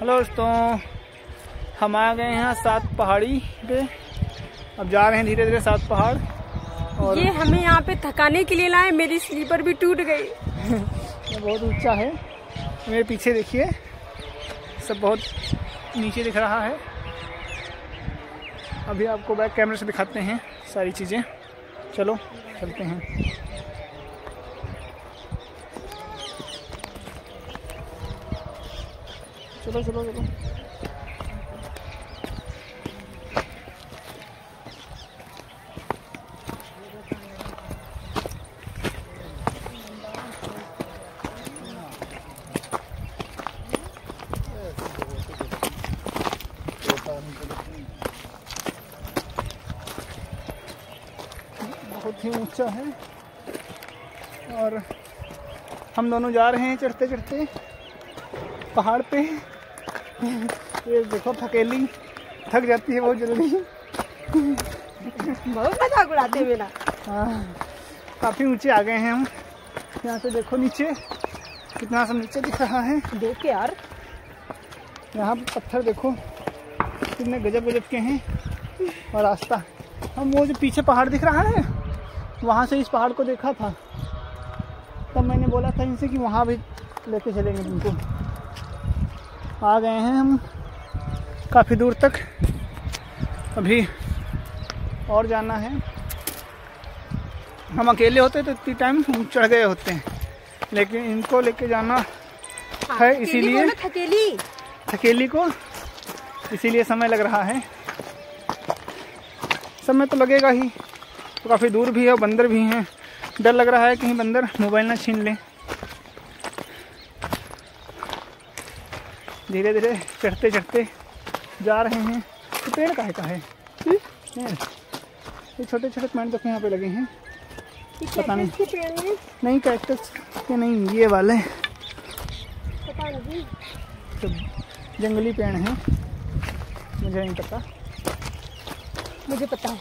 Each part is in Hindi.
हेलो दोस्तों हम आ गए हैं सात पहाड़ी पे। अब जा रहे हैं धीरे धीरे सात पहाड़ और ये हमें यहाँ पे थकाने के लिए लाए मेरी स्लीपर भी टूट गई। बहुत ऊँचा है। मेरे पीछे देखिए सब बहुत नीचे दिख रहा है। अभी आपको बैक कैमरे से दिखाते हैं सारी चीज़ें। चलो चलते हैं। चलो चलो चलो बहुत ही ऊँचा है। और हम दोनों जा रहे हैं चढ़ते चढ़ते पहाड़ पे। ये देखो थकेली। थक जाती है बहुत जल्दी। बहुत मज़ाक उड़ाते मेरा। हाँ काफ़ी ऊँचे आ गए हैं हम। यहाँ से देखो नीचे कितना सब नीचे दिख रहा है। देख यार। यहाँ पत्थर देखो कितने गजब गजब के हैं। और रास्ता। हम वो जो पीछे पहाड़ दिख रहा है वहाँ से इस पहाड़ को देखा था। तब मैंने बोला था इनसे कि वहाँ भी लेके चलेंगे तुमको। आ गए हैं हम काफ़ी दूर तक। अभी और जाना है। हम अकेले होते तो इतनी टाइम चढ़ गए होते हैं लेकिन इनको लेके जाना है इसीलिए थकेली। थकेली को इसीलिए समय लग रहा है। समय तो लगेगा ही तो काफ़ी दूर भी है बंदर भी हैं। डर लग रहा है कहीं बंदर मोबाइल ना छीन लें। धीरे धीरे चढ़ते चढ़ते जा रहे हैं। तो पेड़ काहे का है? ये छोटे छोटे पेड़ देखो यहाँ पे लगे हैं। पता नहीं। नहीं कैक्टस के नहीं ये वाले। तो जंगली पेड़ हैं। मुझे नहीं पता। मुझे पता है।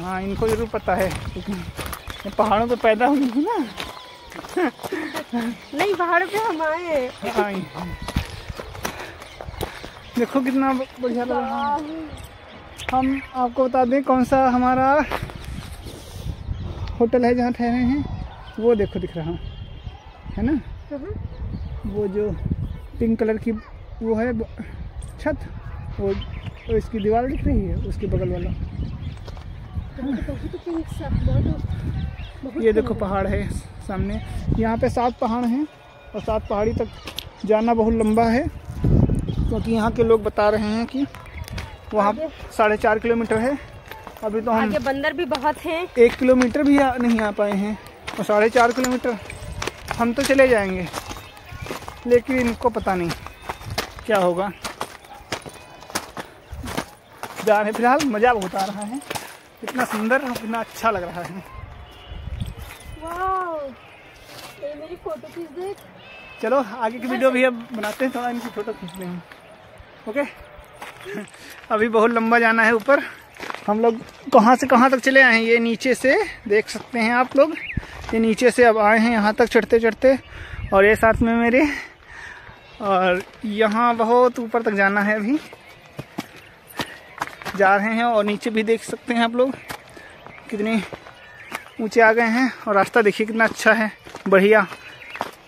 हाँ इनको ज़रूर पता है। क्योंकि पहाड़ों पे पैदा हुई है ना। नहीं पहाड़ पे हम आए हाँ। देखो कितना बढ़िया लग रहा है। हम आपको बता दें कौन सा हमारा होटल है जहाँ ठहरे हैं। वो देखो दिख रहा है। ना? वो जो पिंक कलर की वो है छत। वो, वो इसकी दीवार दिख रही है उसके बगल वाला। ये देखो पहाड़ है सामने। यहाँ पे सात पहाड़ हैं और सात पहाड़ी तक जाना बहुत लंबा है। क्योंकि यहाँ के लोग बता रहे हैं कि वहाँ साढ़े चार किलोमीटर है। अभी तो हम आगे बंदर भी बहुत हैं। एक किलोमीटर भी आ, नहीं आ पाए हैं और साढ़े चार किलोमीटर। हम तो चले जाएँगे लेकिन इनको पता नहीं क्या होगा। जा रहे फ़िलहाल मज़ा बहुत आ रहा है। इतना सुंदर और इतना अच्छा लग रहा है। मेरी फ़ोटो खींच दे। चलो, आगे की वीडियो भी अब बनाते हैं, थोड़ा इनकी फ़ोटो खींचते हैं ओके अभी बहुत लंबा जाना है ऊपर। हम लोग कहाँ से कहाँ तक चले आए हैं, ये नीचे से देख सकते हैं आप लोग। ये नीचे से अब आए हैं, यहाँ तक चढ़ते चढ़ते, और ये साथ में मेरे। और यहाँ बहुत ऊपर तक जाना है अभी। जा रहे हैं और नीचे भी देख सकते हैं आप लोग कितने ऊँचे आ गए हैं। और रास्ता देखिए कितना अच्छा है, बढ़िया।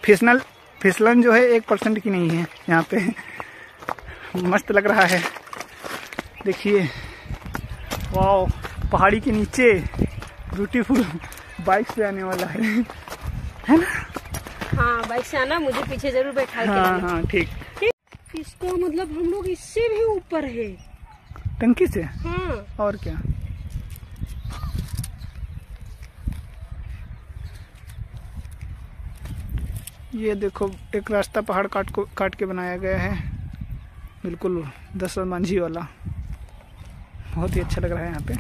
फिसनल फिसलन जो है एक परसेंट की नहीं है यहाँ पे। मस्त लग रहा है। देखिए। वाह पहाड़ी के नीचे। ब्यूटीफुल। बाइक से आने वाला है। है ना? हाँ बाइक से आना मुझे पीछे ज़रूर बैठा हाँ हाँ ठीक। इसका मतलब हम लोग इससे भी ऊपर है। टंकी से? हाँ। और क्या? ये देखो, एक रास्ता पहाड़ काट को, काट के बनाया गया है। बिल्कुल दस मांझी वाला। बहुत ही अच्छा लग रहा है यहाँ पे।